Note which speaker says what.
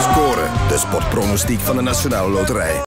Speaker 1: Scoren, de sportpronostiek van de Nationale Loterij.